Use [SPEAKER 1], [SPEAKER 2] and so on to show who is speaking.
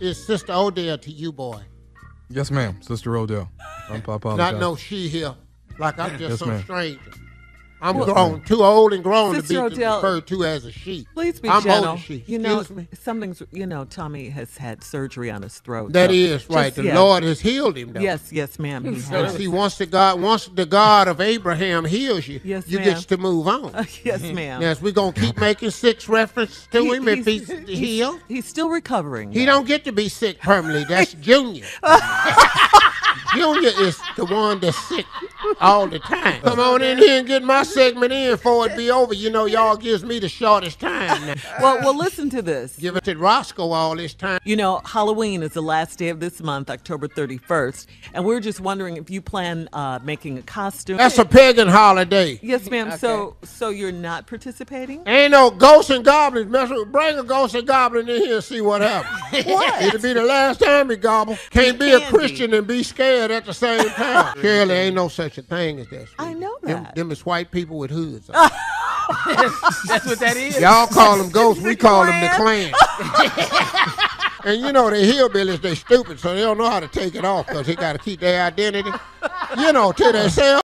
[SPEAKER 1] is Sister Odell to you, boy?
[SPEAKER 2] Yes, ma'am. Sister Odell. I'm Papa.
[SPEAKER 1] Not no she here. Like I'm just
[SPEAKER 2] Yes,
[SPEAKER 1] some stranger. I'm
[SPEAKER 2] Yes,
[SPEAKER 1] grown, too old and grown to be
[SPEAKER 3] Odell,
[SPEAKER 1] referred to as a sheep.
[SPEAKER 3] Please be
[SPEAKER 1] I'm
[SPEAKER 3] gentle.
[SPEAKER 1] older she.
[SPEAKER 3] You know,
[SPEAKER 1] Excuse me.
[SPEAKER 3] something's. You know, Tommy has had surgery on his throat.
[SPEAKER 1] That
[SPEAKER 3] so
[SPEAKER 1] is right.
[SPEAKER 3] just-
[SPEAKER 1] The
[SPEAKER 3] yeah.
[SPEAKER 1] Lord has healed him. Though.
[SPEAKER 3] Yes, yes, ma'am. He
[SPEAKER 1] So
[SPEAKER 3] has.
[SPEAKER 1] see, once the God, once the God of Abraham heals you,
[SPEAKER 3] Yes,
[SPEAKER 1] you
[SPEAKER 3] ma'am.
[SPEAKER 1] get to move on.
[SPEAKER 3] yes, mm-hmm. ma'am.
[SPEAKER 1] Yes, we're gonna keep making six reference to
[SPEAKER 3] He-
[SPEAKER 1] him if he's,
[SPEAKER 3] he's,
[SPEAKER 1] healed.
[SPEAKER 3] he's still recovering.
[SPEAKER 1] He don't get to be sick permanently. That's Junior. Junior is the one that's sick all the time. Come on in here and get my segment in before it be over. You know, y'all gives me the shortest time now.
[SPEAKER 3] Well, well, listen to this.
[SPEAKER 1] Give it to Roscoe all this time.
[SPEAKER 3] You know, Halloween is the last day of this month, October 31st, and we're just wondering if you plan uh, making a costume.
[SPEAKER 1] That's a pagan holiday.
[SPEAKER 3] yes, ma'am. So, so you're not participating?
[SPEAKER 1] Ain't no ghosts and goblins. Mess with, bring a ghost and goblin in here and see what happens.
[SPEAKER 3] What?
[SPEAKER 1] It'll be the last time he gobble. Can't be a. Christian and be scared at the same time. Shirley, ain't no such a thing as that.
[SPEAKER 3] I know
[SPEAKER 1] Them,
[SPEAKER 3] that.
[SPEAKER 1] them is white people with hoods. on.
[SPEAKER 4] That's what that is.
[SPEAKER 1] Y'all call them ghosts, we call them the Klan. and you know, the hillbillies, they stupid, so they don't know how to take it off because they got to keep their identity. You know, to themselves.